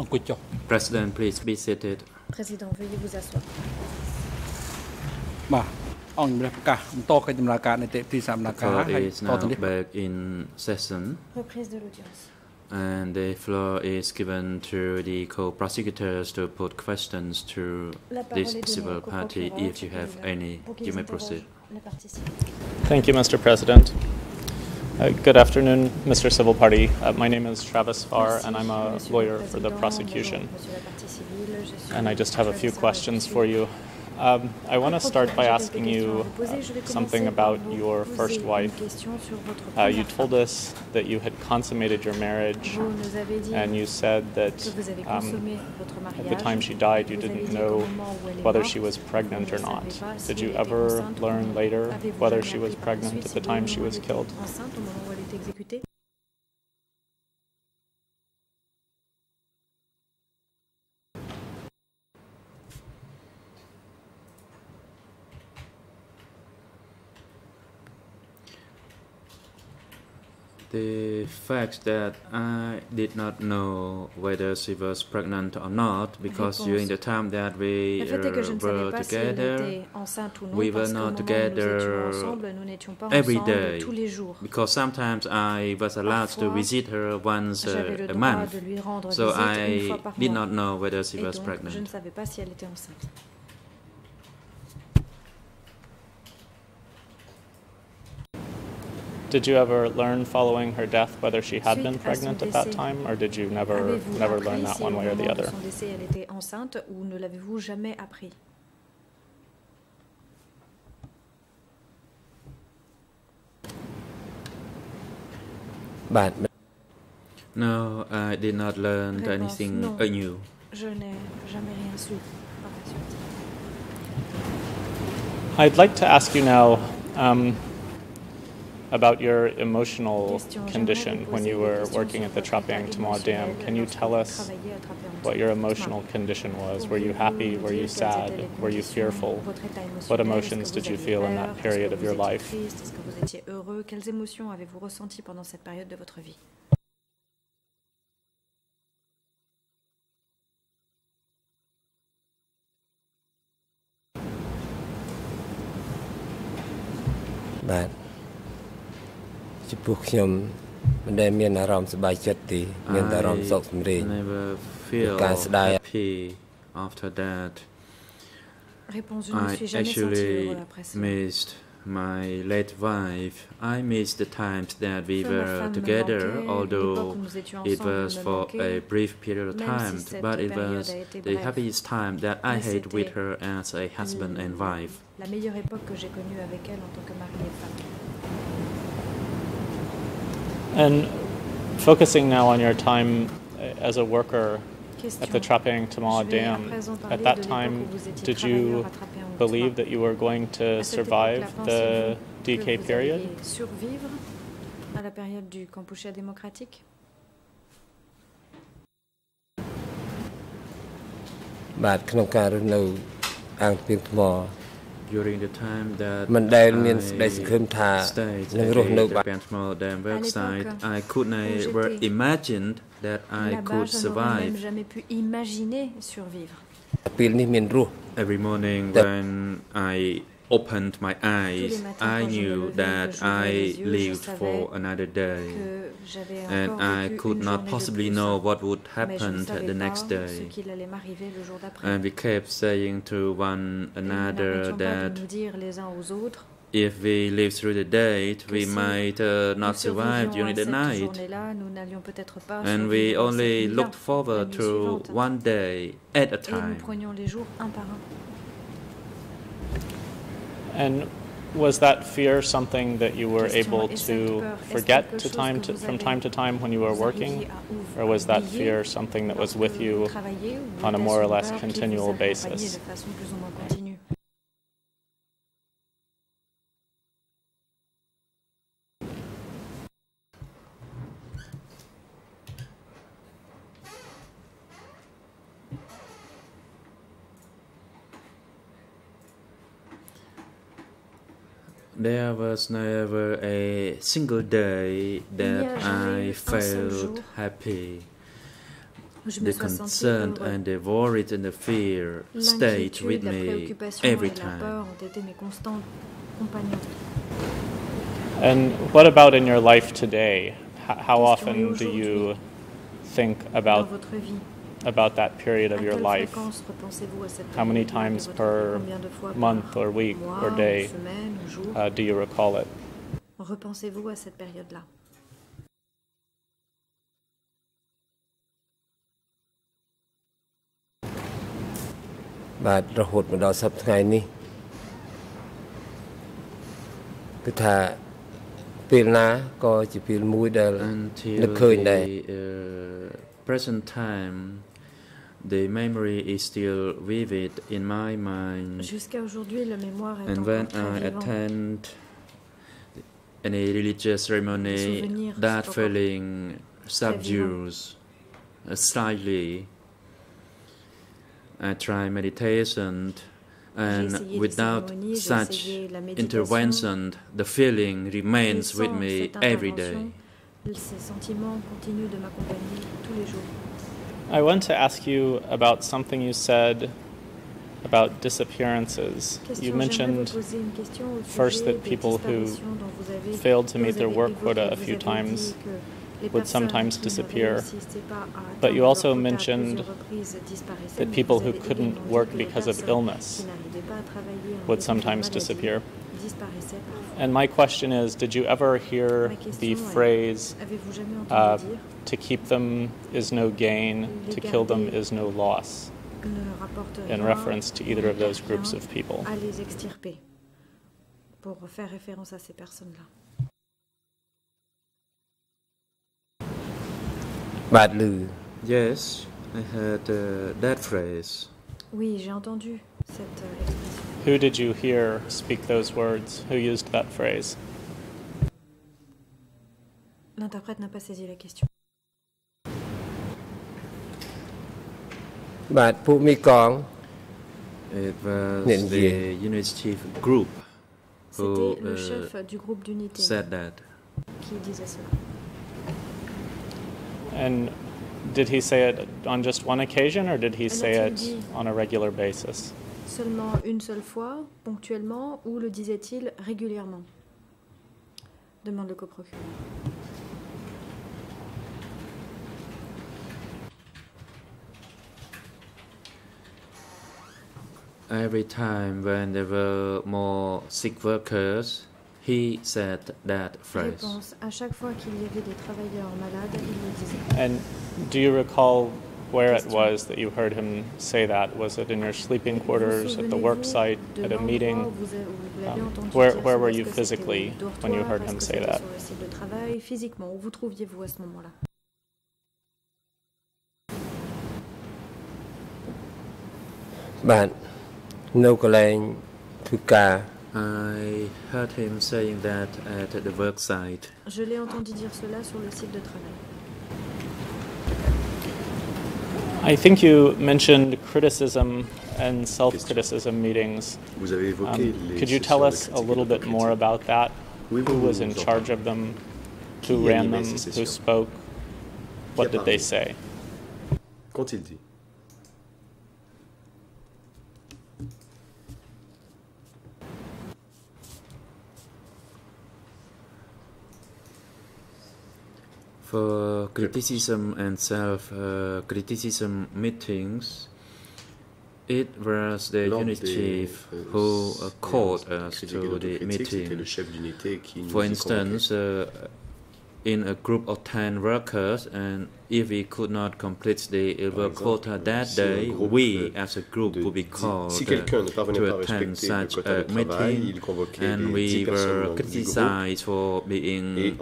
អង្គុយចុះ President, please be seated. Président, veuillez vous asseoir. បាទអង្គជំរះប្រកាសបន្តកិច្ចដំណើរការនីតិវិធីសម្ដែង The ការ court ហើយ is ត now ទៅនេះ back in session, Reprise de l'audience. and the floor is given to the co-prosecutors to put questions to La parole this est donnée civil au party. procureur If you have civil any, pour qu'ils you may interrogent proceed. la partie civile. Thank you, Mr. President. Uh, good afternoon, Mr. Civil Party. Uh, my name is Travis Farr, and I'm a lawyer for the prosecution. And I just have a few questions for you. Um, I want to start by asking you questions à vous poser. Je vais uh, something about your first wife. question sur votre Uh, you told us that you had consummated your marriage, Vous nous avez dit and you said that que vous avez um, at the time she died, you didn't know qu'au moment où elle est whether she was pregnant or not. savez pas si Did you ever learn later whether she was appris par la pregnant at the time she was killed? Enceinte au moment où elle est exécutée The fact that I did not know whether she was pregnant or not, because during the time that we Le fait est que je uh, were together, était enceinte ou non, we were not moment où nous together étions ensemble, nous n'étions pas every day. tous les jours. because sometimes I was allowed to visit her once uh, a month, so I did not know whether she was pregnant. ne savais pas si elle était enceinte. Did you ever learn following her death whether she had been pregnant at that time, or did you never never learn that one way or the other? son décès elle était enceinte ou ne l'avez-vous jamais appris បាទ No, I did not learn Réponse, anything non. anew. Je n'ai jamais rien su par la suite. I'd like to ask you now um, about your emotional condition when you were working at the Trapeang état Dam. Can you tell us travailliez à Trapeang what your emotional condition was? Were you happy? Were you sad? Were you fearful? What emotions did you feel in that period of your life? ពោះខ្ញុំមិនដែលមានអារម្មណ៍សប្បាយចិត្តទេមានតែអារម្មណ៍សោកសម្រេង never feel Bukan sedaya. happy after that. Réponse Je ne me I suis jamais senti actually heureux après ça. missed my late wife. I missed the times that we Que ma were femme me together, manquait, l'époque although où nous étions it ensemble was me for manquait. a brief period of même si time, cette but it période was a été the brève. happiest time that I Mais had with c'était her as a husband and wife. La meilleure époque que j'ai connue avec elle en tant que mari et femme. And focusing now on your time as a worker at the Trapeang Thma Dam, at that time, did you believe that you were going to survive the DK period? à la période du Kampuchea démocratique? បាទក្នុងការរស់នៅអាងពីថ្ម During the time that មិនដែលមានសេចក្តីសង្ឃឹមថា stayed នឹង at រស់នៅ the បាន Japan Small Dam website, l'époque I could never j'étais imagine that I Là-bas, could je n'aurais survive. même jamais pu imaginer survivre. ពេលនេះមានរស់ Every morning That- when I opened my eyes, Tous les matins, I quand je me knew that I les yeux, je lived for another day. And I could not possibly know what would Mais je ne happen the next day. qu'il allait m'arriver le jour d'après. And we kept saying to one another that de nous dire les uns aux autres if we live through the day, we might uh, not survive during the night. journée-là, nous n'allions peut-être pas And we only looked forward to one day at a time. prenions les jours un par un. And was that fear something that you were able to forget to time to, from time to time when you were working, arriviez à ouvrir- or was that fear something that was with you vous travailliez, ou on a more or less peur qui vous continual accompagnait basis? de façon plus ou moins continue There was never a single day that I felt happy. The concern and the worry and the fear stayed with me every time. peur ont été mes constants compagnons. And what about in your life today? How often do you think about votre vie, about that period à of your quelle life? fréquence repensez-vous à cette How many période-là de times votre per vie Combien de fois month par or week mois, or day ou semaine ou jour uh, do you recall it? Repensez-vous à cette période-là. ။បាទរហូតមកដល់សប្តាហ៍ថ្ងៃនេះគឺថាពេលណាក៏ជាពេលមួយដែល Until នឹកឃើញដែរ the uh, present time, the memory is still vivid in my mind. Jusqu'à aujourd'hui, la mémoire est And encore when I attend any religious ceremony, that feeling subdues uh, slightly. I try meditation, and without such essayé la méditation. intervention, the feeling remains with me every day. Ces sentiments continuent de m'accompagner tous les jours. I want to ask you about something you said about disappearances. You mentioned vous poser une question au first that people who disparitions dont vous avez- failed to meet their work quota a few times dit que les would sometimes disappear. réussissaient pas à But you also leur quota à mentioned plusieurs reprises disparaissaient, that people who couldn't work because of illness qui n'arrivaient pas à travailler en would sometimes disappear disparaissaient parfois. And my question is Did you ever hear Ma question the est, phrase, Avez-vous jamais uh, entendu dire to keep them is no gain, to kill them is no loss, ne rapporte in rien, reference to either of those groups rien of people? à les extirper pour faire référence à ces personnes-là. បាទឮ Yes, I heard uh, that phrase. Oui, j'ai entendu cette euh, expression. Who did you hear speak those words? Who used that phrase? L'interprète n'a pas saisi la question. បាទពួកមីកង It was Nên the gì? unit chief group C'était who le uh, chef du groupe d'unité said that. qui disait cela. And did he say it on just one occasion or did he And say a-t-il it dit- on a regular basis? Seulement une seule fois, ponctuellement, ou le disait-il régulièrement? Demande le coprocureur. Every time when there were more sick workers, he said that phrase. Réponse. À chaque fois qu'il y avait des travailleurs malades, il le disait. And do you recall where it was that you heard him say that. Was it in your sleeping quarters, at the work site, at a meeting? Um, where, where were you physically when you heard him say that? But I heard him saying that at the work site. Je l'ai entendu dire cela sur le site de travail. I think you mentioned criticism and self criticism meetings. Vous avez évoqué Um, could you tell us a little bit more about that? Who was in charge of them? Who ran them? Who spoke? What did they say? For criticism and self uh, criticism meetings, it was the unit chief euh, who uh, called us to the d'autocritique, C'était le meeting. chef d'unité qui nous For instance, uh, in a group of 10 workers, and if we could not complete the exemple, quota that day, we as a group would be called si uh, quelqu'un ne parvenait to attend such a meeting, and we were membres du groupe criticized for being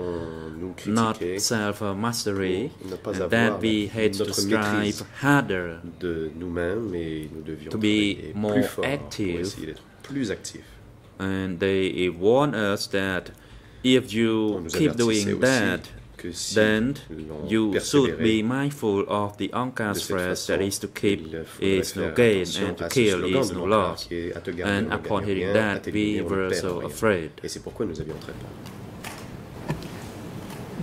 not self-mastery, pour ne pas and that we had to strive harder de et nous To be more active. pour essayer d'être plus actifs. and they warned us that if you keep doing that, then you should be mindful of the de Angkar's phrase that is to keep il faudrait is no gain and to kill slogan is no loss. qui est à te garder, And upon hearing that, we were so afraid. Et c'est pourquoi nous avions très peur.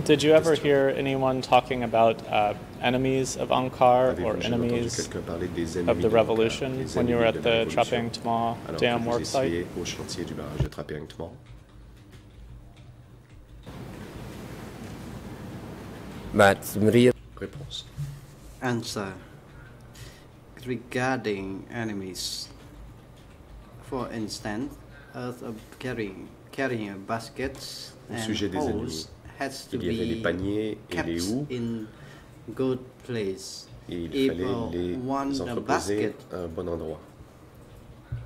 Did you ever hear anyone talking about uh, enemies of Angkar or enemies quelqu'un parler des ennemis of the revolution when you were at the révolution, Trapeang Thma alors Dam que រៀប Réponse. Answer regarding enemies. For instance, earth of carrying carrying a baskets Au and sujet des holes ennemis, has to il y avait les be paniers et kept les houes in good place. et il If fallait les one entreposer basket à un bon endroit.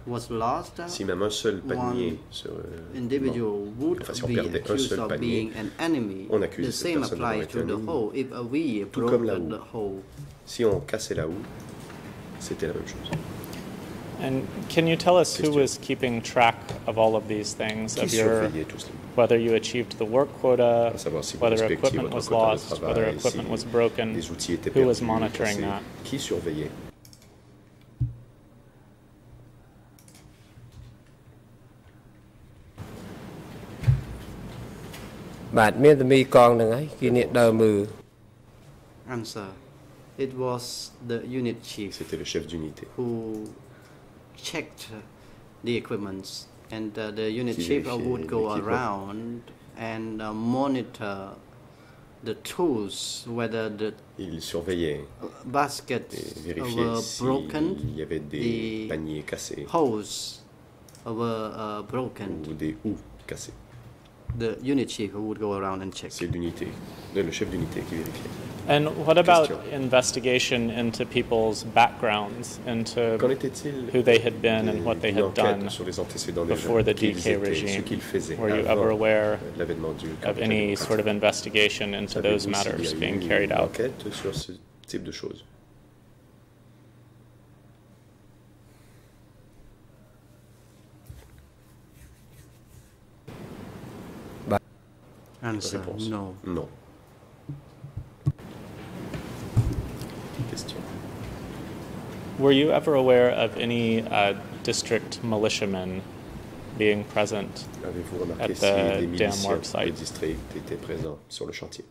Was lost, uh, Si même un seul panier one se euh, individual would Enfin, si on be perdait un accused seul of panier, being an enemy. on accuse the cette same personne d'avoir applies été to un the ennemi. whole. If a we Tout broke comme la the houe. whole, si on cassait la houe, c'était la même chose. And can you tell us who Question. was keeping track of all of these things, Qui of your surveillait tout cela whether you achieved the work quota, À savoir si vous whether respectiez equipment votre was quota de lost, whether travail, equipment si was broken, les outils étaient who was perdus, monitoring cassés, that? Qui surveillait ။ បាទមានតែមីកងហ្នឹងហើយគេនេះដើរមើល answer. It was the unit chief C'était le chef d'unité. who checked the equipments, and uh, the unit Qui chief uh, vérifiait would go l'équipement. around and uh, monitor the tools, whether the Il surveillait baskets et uh, vérifiait were broken, s'il y avait des the paniers cassés hose were uh, broken. ou des houes cassées. The unit chief who would go around and check. C'est l'unité, le chef d'unité qui vérifiait. And what about Question. investigation into people's backgrounds, into who they had been and what they had done sur les before gens, the DK regime? Were you ever aware du of any sort of investigation into Savez-vous those s'il y a matters eu being une carried out? enquête sur ce type de choses. Answer Réponse. no. Non. Question. Were you ever aware of any uh, district militiamen being present? Avez-vous remarqué At si the des dam miliciens work du site. district étaient présents sur le chantier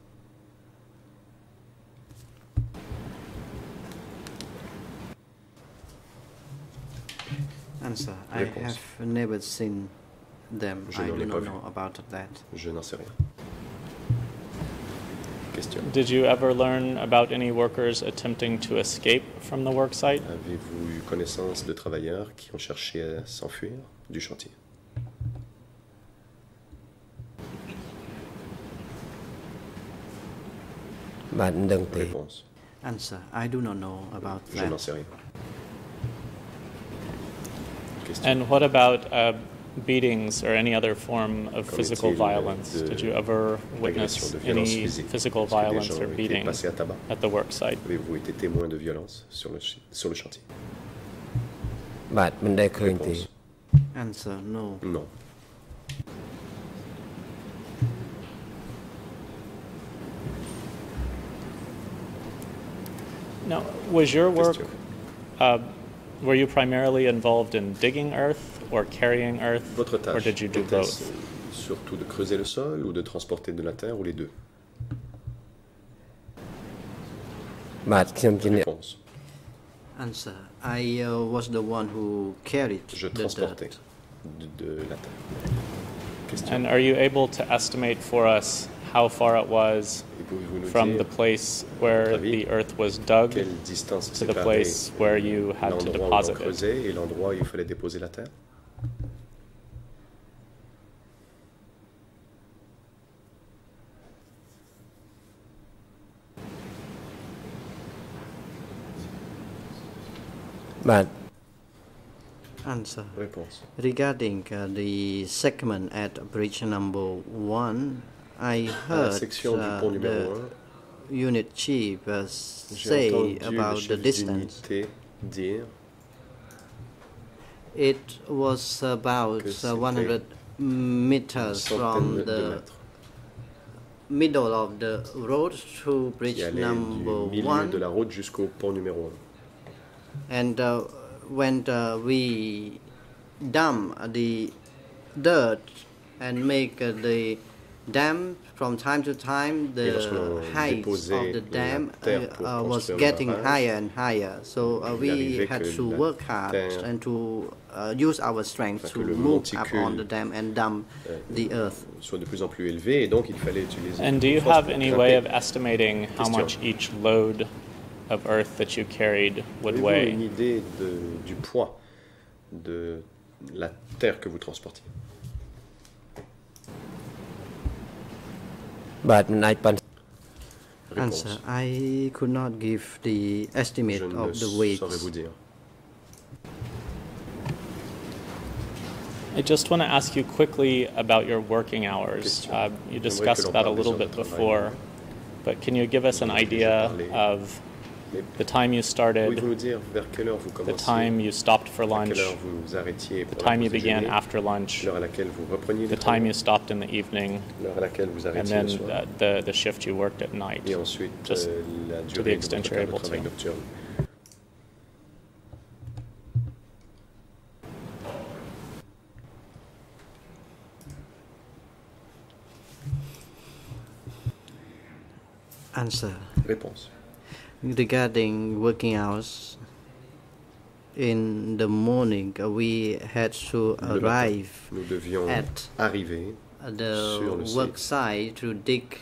Answer. I have never seen them. Je I n'en do ai not vu. know about that. Je n'en sais rien question. Did you ever learn about any workers attempting to escape from the work site? Avez-vous eu connaissance de travailleurs qui ont cherché à s'enfuir du chantier? Bạn đừng. Answer. I do not know about that. Je n'en sais rien. And what about uh, beatings or any other form of Qu'en physical est-il violence? de Did you ever L'agression witness de violence any physique. physical Est-ce que des violence gens or ont été beating passés à tabac at the work site? Avez-vous été témoin de violence sur le, chi- sur le chantier បាទមិនដែលឃើញទេ Réponse. Answer. No. Non. Now, was your work, Question. uh, were you primarily involved in digging earth or carrying earth? Votre tâche. Or did you do both? Surtout de creuser le sol ou de transporter de la terre ou les deux? Réponse. Answer. I uh, was the one who carried Je the dirt. De, de, la terre. Question. And are you able to estimate for us how far it was from the place where avis, the earth was dug to the place where you had to deposit it? Et où il fallait déposer la terre? បាទ Answer. Réponse. Regarding uh, the segment at bridge number one, I la heard section uh, the unit chief uh, j'ai say about the distance. dire It was about uh, 100 meters from the middle of the road to qui bridge allait number du milieu one. And uh, when uh, we dump the dirt and make uh, the dam from time to time the height of the dam uh, uh, was getting higher and higher. So uh, we had to work hard and to uh, use our strength to que move up on the dam and dump euh, the earth. soit de plus en plus élevé et donc il fallait utiliser And do you have any way of estimating how much each load of earth that you carried would weigh? une idée de, du poids de la terre que vous transportiez? But I answer, I could not give the estimate Je of the weight. Vous dire. I just want to ask you quickly about your working hours. Uh, you discussed that a little bit before, but can you give us an idea of the time you started, nous dire vers quelle heure vous the time you stopped for lunch, quelle heure vous arrêtiez the time you began after lunch, l'heure à laquelle vous repreniez the time you stopped in the evening, l'heure à laquelle vous and then le soir, uh, the, the shift you worked at night? et just euh, la the extent you're able to. answer Réponse. Regarding working hours in the morning uh, we had to arrive nous devions at arriver the work site. to dig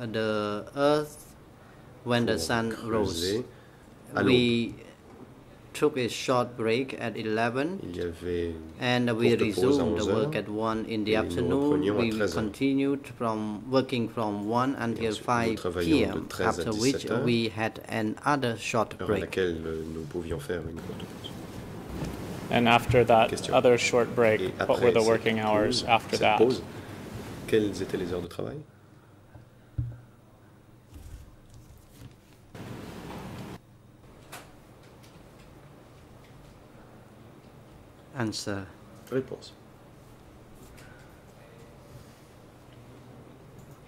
uh, the earth when the sun rose. creuser à l'aube. We took a short break at 11 Il y avait and we courte pause à resumed the work at 1 in the afternoon. We continued from working from 1 until 5 p.m. after which we had another short break. laquelle euh, nous pouvions faire une courte pause. And after that Question. other short break, what were the working hours after that? pause, quelles étaient les heures de travail Answer. Réponse.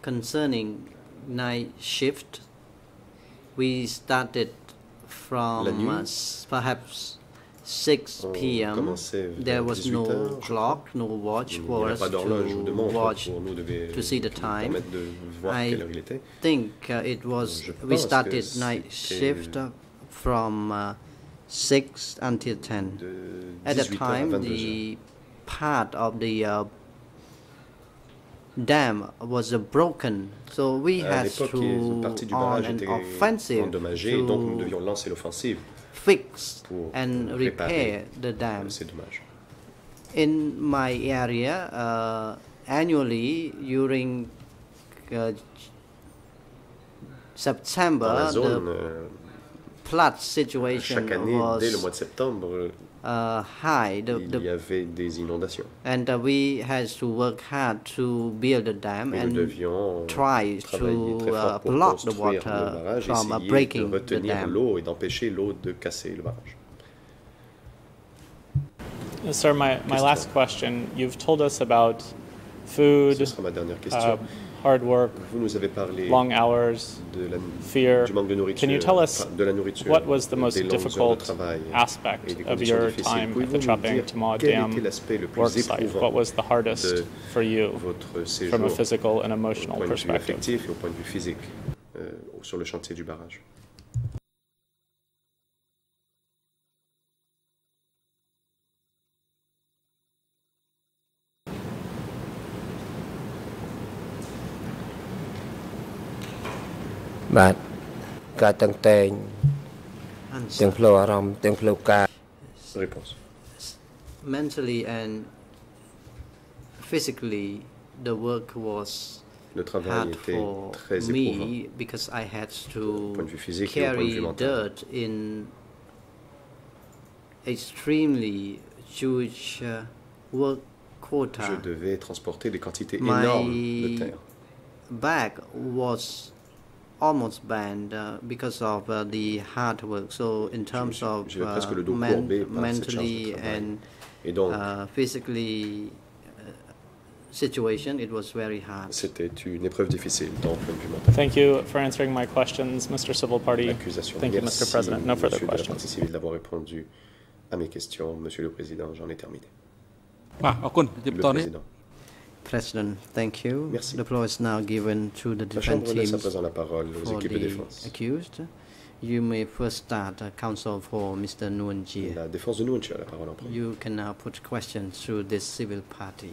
Concerning night shift, we started from uh, perhaps 6 p.m. There was no heures, clock, no watch for us pas d'horloge ou de to watch. pour nous devait to see the time. permettre de voir I quelle heure il était. think uh, it was we started night shift from uh, 6 until 10. De At that 18 heures à time, the part of the uh, dam was uh, broken, so we had to on an offensive endommagée, donc nous to devions lancer l'offensive. fix and repair the dam. In my area, uh, annually during uh, September, zone, the flood situation chaque année, dès le mois was de septembre, uh, high. The, il the y avait des inondations. and uh, we had to work hard to build the dam Et and try to uh, pour block the water le barrage, from uh, breaking de the retenir dam. l'eau et d'empêcher l'eau de casser le barrage. Sir, my, my last question. You've told us about food, Ce sera ma dernière uh, question. hard work, Vous nous avez parlé long hours, de la, fear. du manque de nourriture, Can you tell us de la nourriture, what was the most des longues heures de difficult aspect of your difficiles. time at the dire Thma Dam était l'aspect le work site? What was the hardest for you votre from a physical and emotional point de vue perspective? et au point de vue physique euh, sur le chantier du barrage ។ បាទការតឹងតែងទាំង Answer. ផ្លូវអារម្មណ៍ទាំងផ្លូវកាយ Réponse. Mentally and physically, the work was Le travail hard était for très éprouvant. me because I had point de vue to physique et au point de carry vue mental. dirt in extremely huge uh, work Je quota. devais transporter des quantités My- énormes de terre. Back was almost banned uh, because of uh, the hard work. So in terms of uh, men mentally and uh, physically uh, situation, it was very hard. Thank you for answering my questions, Mr. Civil Party. Thank you, Mr. President. No further questions. À mes questions, Monsieur le Président. J'en ai terminé. Ah, le Président. President, thank you. Merci. The floor is now given to the defense Chambre laisse à teams présent la parole aux for de the défense. accused. You may first start uh, counsel for Mr. Nuon Chea. La défense de Nuon a la parole en premier. You can now put questions to this civil party.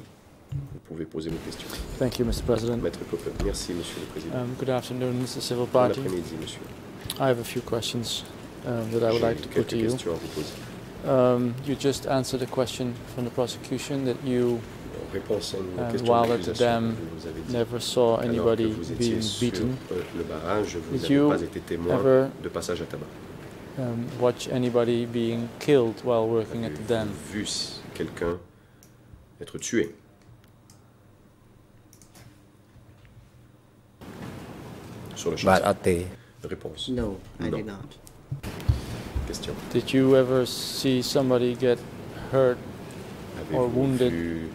Vous pouvez poser vos questions. Thank you, Mr. President. Maître Koppe. Merci, Monsieur le Président. Um, good afternoon, Mr. Civil Bon Party. après-midi, Monsieur. I have a few questions um, that I would like to put to you. questions à vous poser. Um, you just answered a question from the prosecution that you And while at the dam never saw anybody being beaten, did you ever um, watch anybody being killed while working at the dam? être tué? Sur le champ? But at the... Réponse. No, I did not. Question. Did you ever see somebody get hurt or wounded?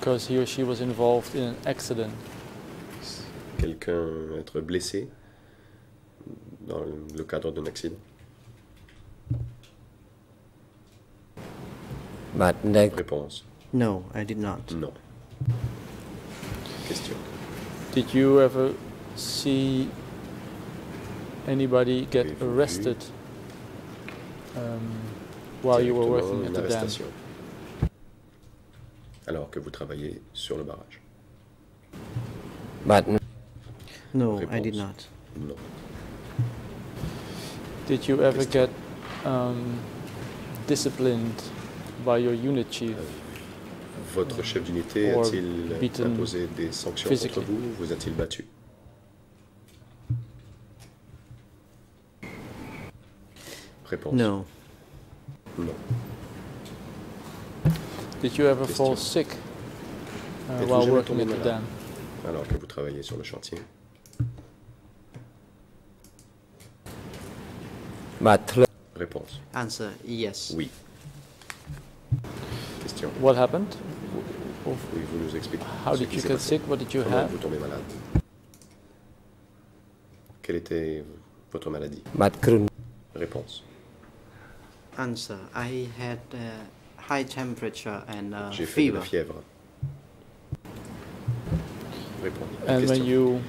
because he or she was involved in an accident. Quelqu'un être blessé dans le cadre d'un accident. But. Réponse. No, I did not. No. Question. Did you ever see anybody get arrested um, while you were working at the dam? Alors que vous travaillez sur le barrage. បាទ No, I Réponse. did not. Non. Did you ever get um, disciplined by your unit chief? Votre chef d'unité a-t-il imposé des sanctions physically? contre vous? Vous a-t-il battu? Réponse. No. Non. Did you ever fall sick uh, while working the dam? Alors que vous travaillez sur le chantier? Réponse. Answer yes. Oui. What happened? Vous, nous. How did you get sick? What did you have? vous malade? Quelle était votre maladie? Réponse. Answer. I had uh, high temperature and uh, J'ai fever. la fièvre. Réponse. And when you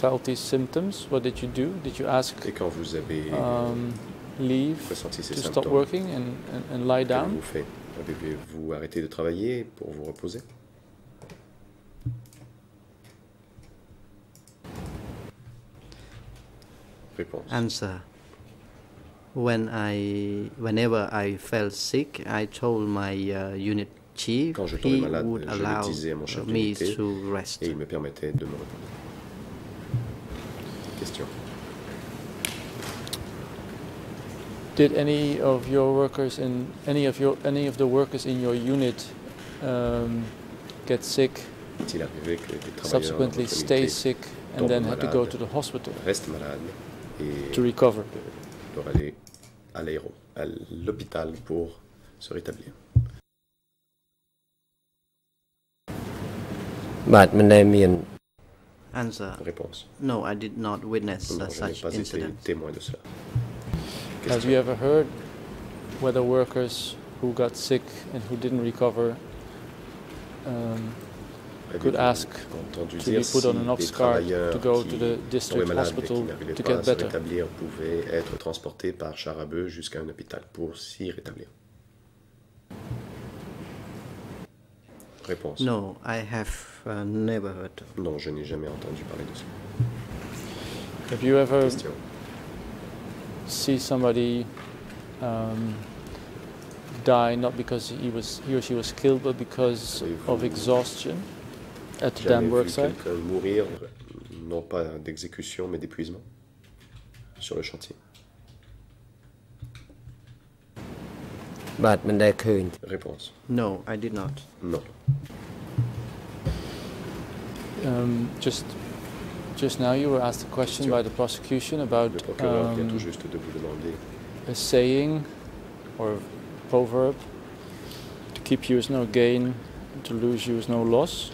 felt these symptoms, what did you do? Did you ask Et quand vous avez um, leave ces to stop working and, and, and lie down? qu'avez-vous fait Avez-vous arrêté de travailler pour vous reposer Réponse. Answer. When I, whenever I felt sick, I told my uh, unit chief Quand je tombais he malade, would je le allow disais à mon chef me d'unité to rest. Et il me permettait de me reposer. Question. Did any of your workers in any of your any of the workers in your unit um, get sick, Est-il arrivé que des travailleurs dans subsequently votre stay unité sick, and tombent then had to go malades. to the hospital restent malades et to recover? doivent aller à l'hôpital pour se rétablir. Answer. Réponse. No, I did not witness non, such pas incident. De cela. Have you ever heard whether workers who got sick and who didn't recover um, could ask to be put on an ox cart to go to the district hospital to get better? rétablir pouvaient être transportés par char à jusqu'à un hôpital pour s'y rétablir Réponse. No, I have uh, never heard. Non, je n'ai jamais entendu parler de cela. Have you ever Question. see somebody um, die not because he was he or she was killed, but because of exhaustion? At Dam Worksite mourir, non pas d'exécution, mais d'épuisement sur le chantier. Réponse. No, I did not. Non. Um, just, just now you were asked a question by the prosecution about le procureur vient um, tout de vous demander a saying or proverb to keep you is no gain, to lose you is no loss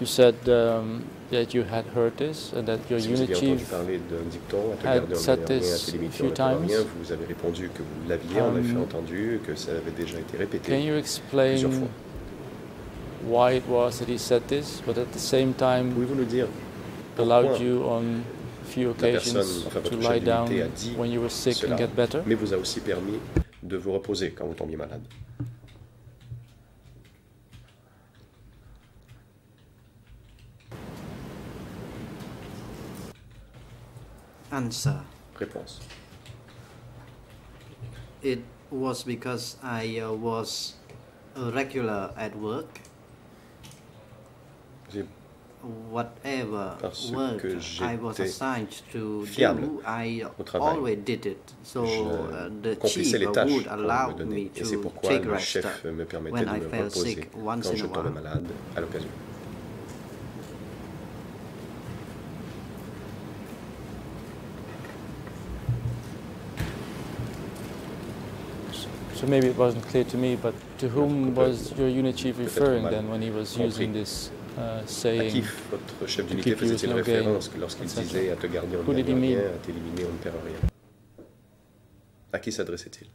you said um, that you had heard this and that your unit chief had said this limiter few times. vous avez répondu que vous l'aviez en effet Um, entendu, que ça avait déjà été répété Can you explain why it was that he said this, but at the same time allowed you on a few occasions to lie down a when you were sick and get better? mais vous a aussi permis de vous reposer quand vous tombiez malade Answer. Réponse. It was because I uh, was a regular at work. Whatever Parce work I was assigned to do, I always did it. So uh, the chief would allow me me donnait. Et c'est to take rest chef me permettait when I fell sick once in a while. malade à l'occasion maybe it wasn't clear to me, but to whom uh, was your unit chief referring then when he was using this uh, saying? À qui votre chef d'unité faisait-il référence lorsqu'il disait à te garder en rien, à t'éliminer, on ne qui s'adressait-il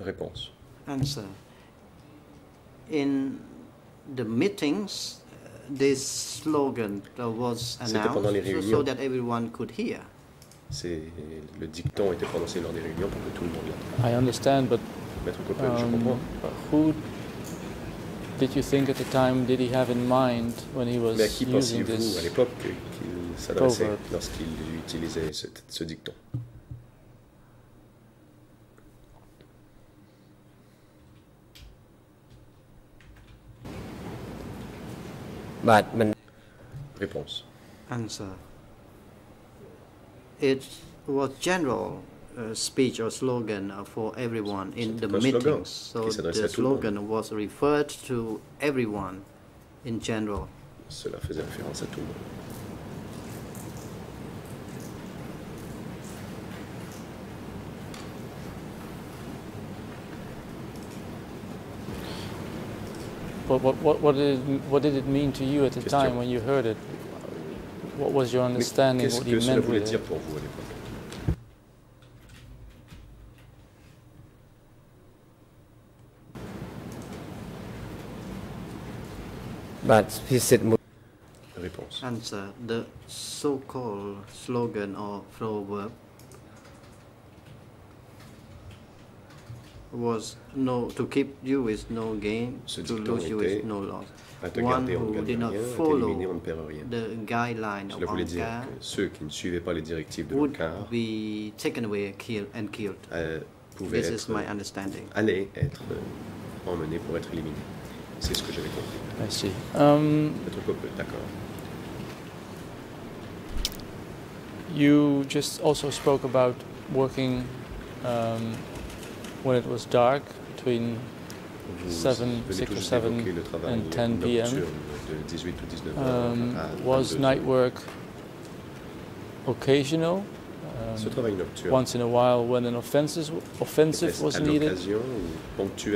Réponse. Answer. In the meetings, uh, this slogan was announced so that everyone could hear. le dicton était prononcé lors des réunions pour que tout le monde l'entende. I understand, but Maître Coppel, um, je comprends. Who did you think at the time did he have in mind when he was Mais à qui pensiez-vous à l'époque qu'il s'adressait lorsqu'il utilisait ce, ce dicton? But, but... Réponse. Answer. It was general uh, speech or slogan uh, for everyone in the un slogan meetings. So the à tout le monde. slogan was referred to everyone in general. Cela faisait référence à tout le monde. But what, what, what, did it, what did it mean to you at the Question. time when you heard it? What was your understanding? Qu'est-ce que cela voulait But he said Answer. The so-called slogan or proverb was no to keep you is no gain, to lose you is no loss. À te One garder, on ne who gagne did not rien, à follow t'éliminer, on ne perd rien. the guideline Cela of voulait dire que ceux qui ne suivaient pas les directives de would l'OCAR be taken away killed and killed. euh, pouvaient This is être, my understanding. allaient être euh, emmenés pour être éliminés. C'est ce que j'avais compris. I see. Um, d'accord. you just also spoke about working um, when it was dark between 7, 6 or 7 and 10 p.m. Um, was night work occasional? Um, once in a while when an offensive, offensive was needed?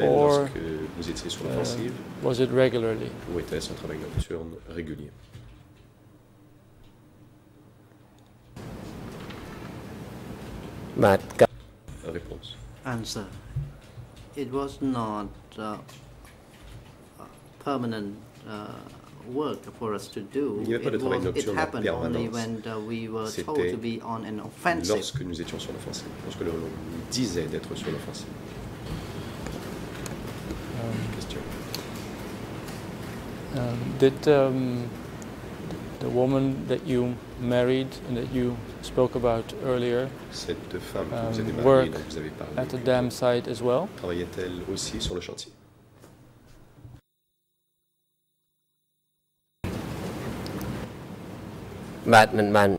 Or uh, was it regularly? Matt. Réponse. Answer. It was not uh, uh, permanent uh, work for us to do. Il n'y avait pas de It, travail was, it nocturne en happened only permanence. when uh, we were told C'était to be on an offensive. Lorsque nous étions sur l'offensive, lorsque l'on nous disait d'être sur l'offensive. Um, Question. um, did um, The woman that you married and that you spoke about earlier Cette femme que vous um, avez mariée, dont vous avez parlé, at the dam site as well. Travaillait-elle aussi sur le chantier Batman Man.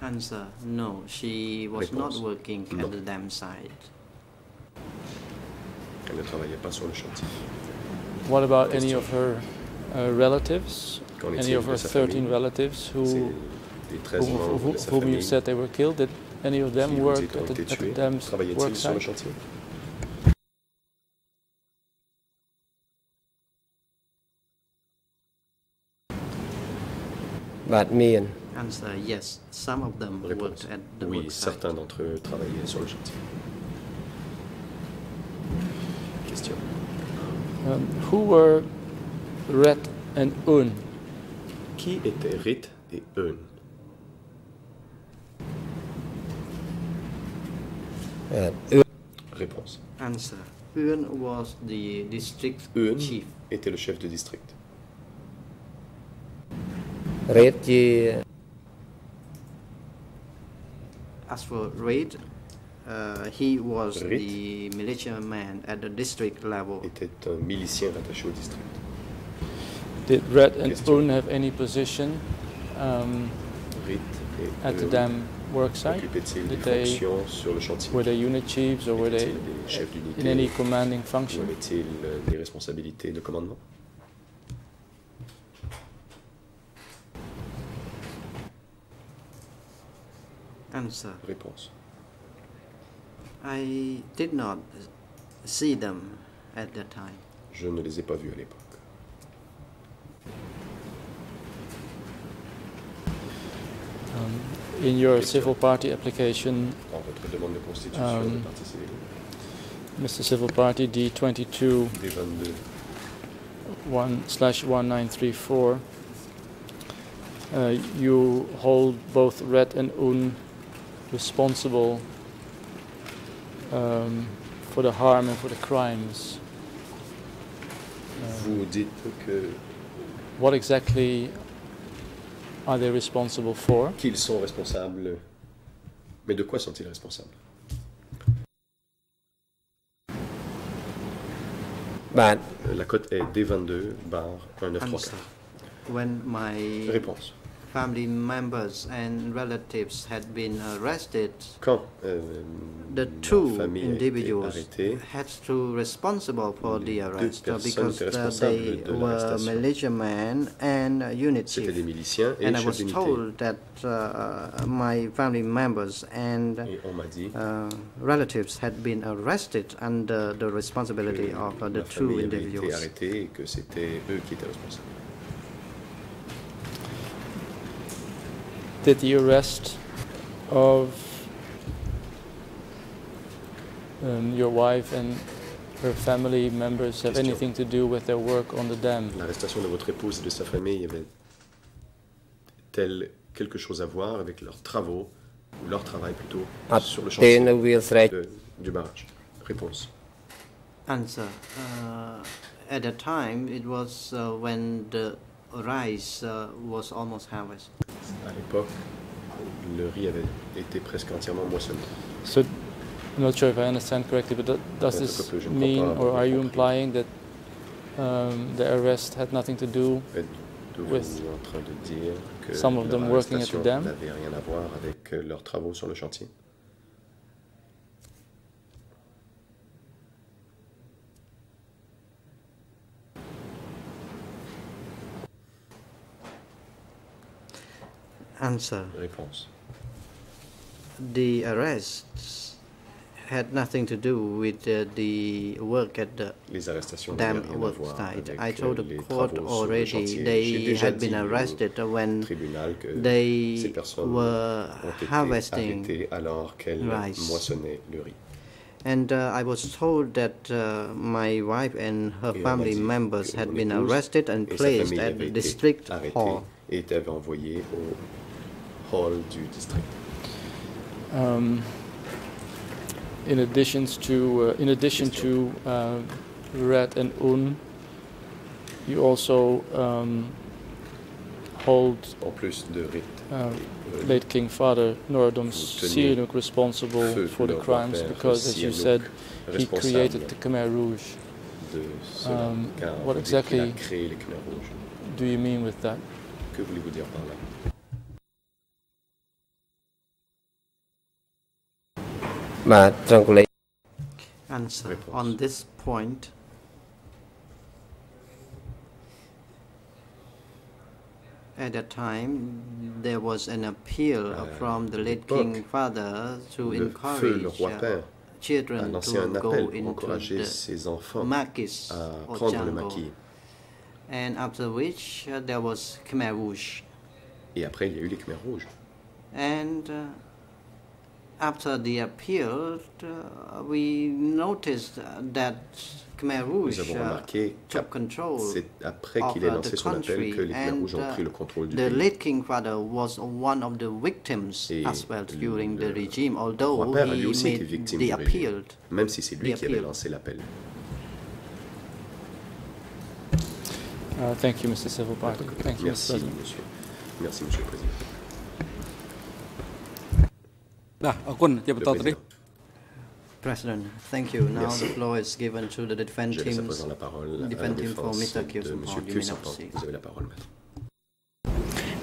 Answer: No, she was Réponse. not working at the dam site. Elle ne travaillait pas sur le chantier. What about any of her uh, relatives, any of her 13 relatives who, whom, whom, whom you said they were killed, did any of them work at the, at the dam's work site? Answer, yes, some of them Réponse. worked at the oui, work site. certains d'entre eux travaillaient sur le chantier. Question. Um, who were Rhett and Owen. Qui étaient Rhett et Owen euh, Réponse. Answer. Was the district chief. était le chef de district. Rhett est... As for Rhett, Uh, he was the militia man at the district level. était un milicien rattaché au district. Did Red and Question. Have any position um, at the dam work site? Did they, fonctions sur le chantier were they unit chiefs or were they Étaient-ils des chefs in any commanding function? euh, des responsabilités de commandement Answer. Réponse. I did not see them at that time. Je ne les ai pas vus à l'époque. Um, in your civil party application, Um, Mr. Civil Party D22 D22, 1 slash 1934, uh, you hold both Red and Un responsible um, for the harm and for the crimes. Vous dites que what exactly are they responsible for? qu'ils sont responsables. Mais de quoi sont-ils responsables? បាទ Euh, La cote est D22 bar 1934. Answer. When my Réponse. Family members and relatives had been arrested, Quand euh, the two famille a été individuals had to responsible for the arrest uh, because uh, they were militiamen and unit chief. And I was told that uh, my family members and Et on m'a dit uh, relatives had been arrested under the responsibility of uh, the two famille avait été individuals. did the arrest of um, your wife and her family members have anything to do with their work on the dam? L'arrestation de votre épouse et de sa famille avait-elle quelque chose à voir avec leurs travaux ou leur travail plutôt sur le chantier du barrage? Réponse. Answer. Uh, at the time, it was uh, when the rice uh, was almost. À l'époque, le riz avait été presque entièrement moissonné. So, I'm not sure if I understand correctly, but do- does this mean, or are you implying that um, the arrest had nothing to do? With en train de dire que some of them working at the dam? n'avait rien à voir avec euh, leurs travaux sur le chantier Answer. Réponse. The arrests had nothing to do with uh, the work at the Les arrestations dam n'avaient rien à work site. I euh, told the court travaux sur le already they had been arrested when they were harvesting arrêtées alors qu'elles rice. le riz. And uh, I was told that uh, my wife and her family members had been arrested and placed at the district hall. Et étaient hall du district. Um, in addition to uh, in addition to uh, Red and Un, you also um, hold En plus de Rit uh, late King Father Norodom Sihanouk responsible for the crimes because, as you said, he created the Khmer Rouge. Um, what on dit qu'il a exactly- créé les Khmer rouges. Do you mean with that? Que voulez-vous dire par là « answer on this point at that time there was an appeal uh, from the late king father to encourage uh, children to go into the maquis or jungle. And after which uh, there was Khmer Rouge. Et après il y a eu les Khmer Rouges. And uh, after the appeal, uh, we noticed that Khmer Nous Rouge avons uh, remarqué took control c'est après of qu'il ait uh, lancé the son appel country que les Khmer and rouges ont pris le contrôle du the pays. late King Father was one of the victims Et as well during the le regime, roi although père a lui he aussi été victime the du régime, même si c'est lui the qui avait appeal. lancé l'appel. Uh, thank you, Mr. Thank you, Mr. Merci, President. monsieur. Merci, monsieur le président thank you. Merci.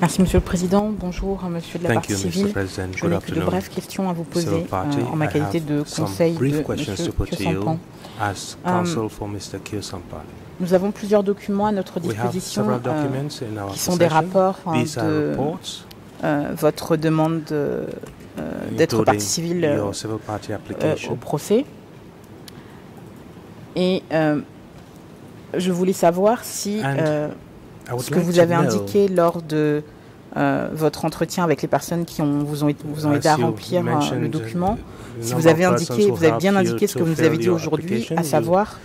the Monsieur le Président. Bonjour, Monsieur de la Partie civile. Brèves questions à vous poser euh, en ma qualité de conseil de euh, nous avons plusieurs documents à notre disposition euh, qui sont des rapports hein, votre demande d'être including partie civile euh, your civil party euh, au procès. Et euh, je voulais savoir si euh, ce que vous avez indiqué lors de euh, votre entretien avec les personnes qui ont, vous, ont, vous ont as aidé à remplir euh, le document, si vous avez indiqué, vous avez bien indiqué ce que vous avez dit aujourd'hui, à savoir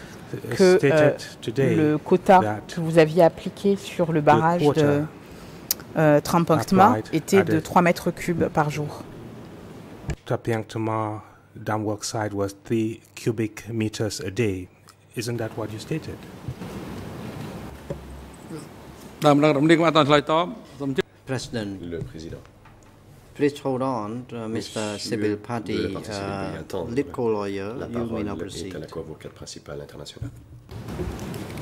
que euh, le quota que vous aviez appliqué sur le barrage de euh, applied était de the- 3 mètres cubes par jour. Trapeang Thma dam work site was 3 cubic meters a day. Isn't that what you stated? President, please hold on, uh, to Mr. Civil Party uh, lead co-lawyer. You may now proceed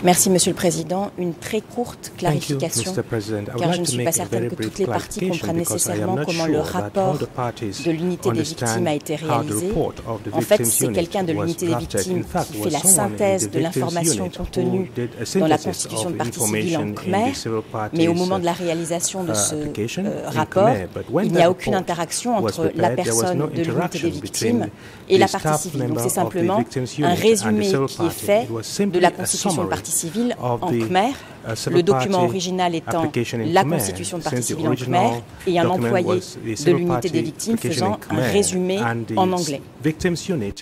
à la co-avocate principale internationale. Merci, Monsieur le Président. Une très courte Thank you, clarification, Mr. President. I would car like je ne to suis make pas a certaine very que brief toutes les parties clarification comprennent because I am nécessairement not comment sure le that all rapport the parties de l'unité des understand victimes a été how the réalisé. report of the En fait, victims c'est unit quelqu'un de was l'unité des drafted. victimes In fact, qui was fait la someone in synthèse the de victims l'information unit who contenue did a dans la synthesis constitution of de partie civile en information in Khmer, the civil mais au party's, moment de la uh, réalisation de uh, ce application euh, in rapport, Khmer. But when il n'y a that aucune report interaction was entre la prepared, there was personne no de l'unité des interaction victimes between et la the partie staff civile. Donc member c'est of the simplement victims unit un and the résumé civil qui est party. fait It was de simply la a constitution de summary partie civile of en the, Khmer, uh, civil le document party original étant application in la Khmer, constitution de partie since the civile en original Khmer et un document employé was the de civil l'unité des party victimes application in faisant un Khmer, résumé and the en anglais. Victims unit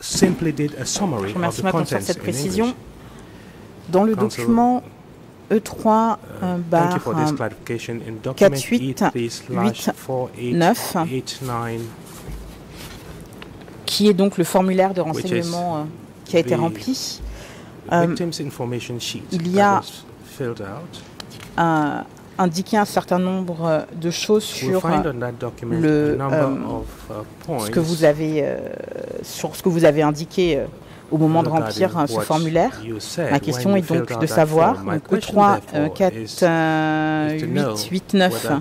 simply did a summary Je of remercie the maintenant contents pour cette in précision. English. Dans le Counsel, document E3 euh, Thank barre you for this euh, clarification. In document E3 9, 4889, qui est donc le formulaire de Which is renseignement euh, qui a été the rempli, il y that a was filled out. a indiqué un certain nombre euh, de choses We'll sur find euh, on that document le, a number euh, of uh, points ce que vous avez euh, sur ce que vous avez indiqué euh, au moment de regarding remplir euh, ce what formulaire. you said Ma question when est you filled donc out de that savoir, form. My donc question, E3 euh, therefore, 4 is- euh, is to know 8 8 9 whether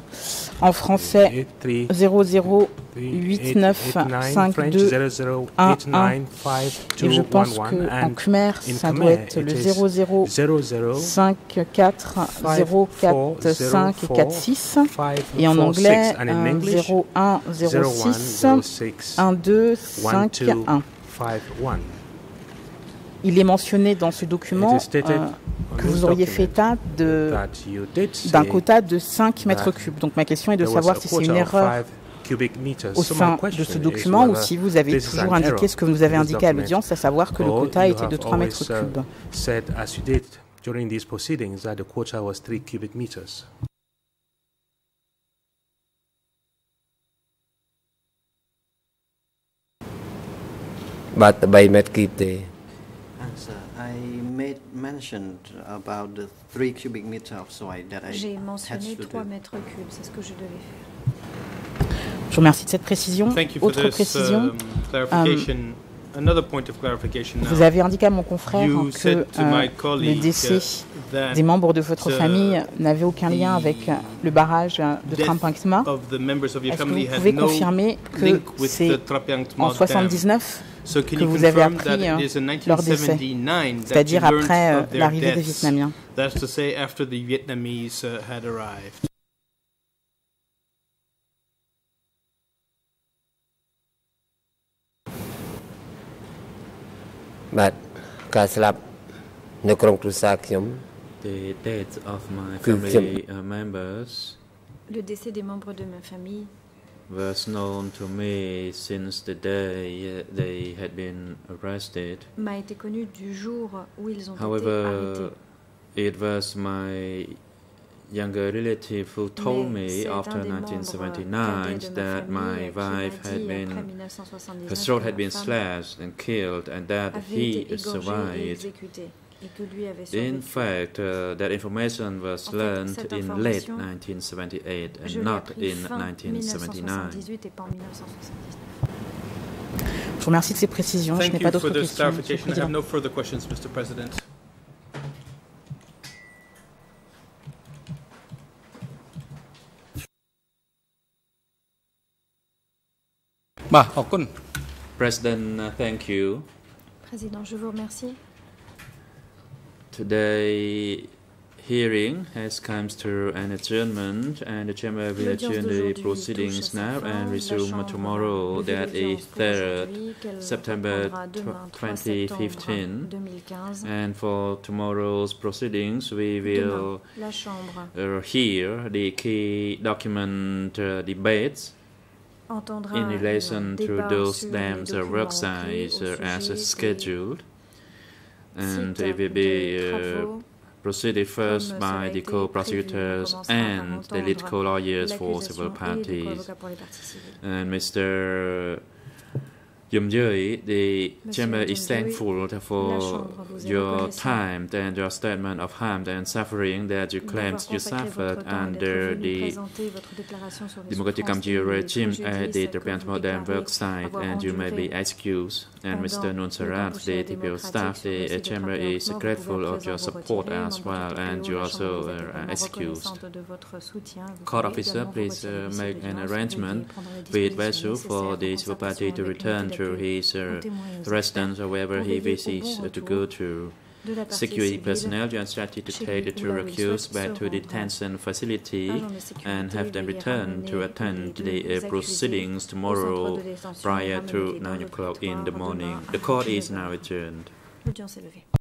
en français 83 00 8 9 5 2 1 1 et je pense qu'en Khmer ça doit être le 00 5 4 0 4 5 4 6 et en anglais un 0 1 0 6 1 2 5 1 il est mentionné dans ce document It is stated euh, on que this vous auriez fait document état de- that you did d'un say quota de 5 mètres that cubes. Donc ma question est de there was savoir a si c'est une quota of erreur five cubic meters. au So my sein de question ce is document ou whether si vous avez this is toujours an indiqué error ce que vous avez in this indiqué à document. l'audience, à savoir que le Or quota you était de have 3 mètres always, uh, cubes. said, as you J'ai mentionné to 3 do. mètres cubes, c'est ce que je devais faire. Je vous remercie de cette précision. Thank you for Autre this précision, um, clarification. Another point of clarification now. vous avez indiqué à mon confrère You que said to euh, my le colleague, décès uh, that des membres de votre the- famille n'avait aucun lien avec euh, le barrage euh, de death Trapeang Thma. of the members of your Est-ce que family vous had pouvez no confirmer que link with c'est the Trapeang Thma en dam. 79 So can que you vous avez confirm appris that euh, it is in leur décès, 1979 that c'est-à-dire you learned après euh, of their l'arrivée des deaths? Vietnamiens បាទការស្លាប់នៅក្រុមគ្រួសារខ្ញុំ The death of my Cứ family uh, members Le décès des membres de ma famille was known to me since the day they had been arrested. m'a été connu du jour où ils ont However, été arrêtés. it was my younger relative who told me after 1979 cadets de ma that my wife had been her throat had been slashed and killed and that he été égorgé et survived. exécuté et que lui avait In fact, uh, that information was learned in late 1978 and not in 1979. 1978 et pas en 1979. Je vous remercie de ces précisions. Je n'ai pas d'autres questions. បាទអរគុណ President uh, thank you. President je vous remercie. Today hearing has come to an adjournment and the chamber will adjourn the proceedings now and resume tomorrow that is 3rd September 2015 and for tomorrow's proceedings we will uh, hear the key document uh, debates in relation to those dams work clés sites uh, as scheduled and it will be uh, proceeded first comme cela a by the co-prosecutors prévu. On commencera par and the lead co-lawyers for civil parties. co-avocats pour les parties civiles. And Mr. Yum Jui, the Monsieur chamber is thankful for Chambre vous est your time and your statement of harm and suffering that you claimed you suffered votre temps à under the présenter votre déclaration sur les Democratic Kampuchea regime at the vous Modern work site and you may be excused. And Mr. Nun le Sarat, campus the TPO staff, the chamber is grateful of your support as well and you also are également excused. reconnaissante de votre soutien. Vous Court officer, please uh, make an arrangement Veuillez prendre les with WESU for the civil party to return to his uh, aux témoins et aux residence or wherever he veiller au wishes uh, to go to. de la partie Security personnel, are instructed to take the two là où il accused back to the detention facility Agents de sécurité, and have them return to attend the uh, proceedings tomorrow de détention et prior to 9 o'clock in the morning. The court is now adjourned. L'audience est levée.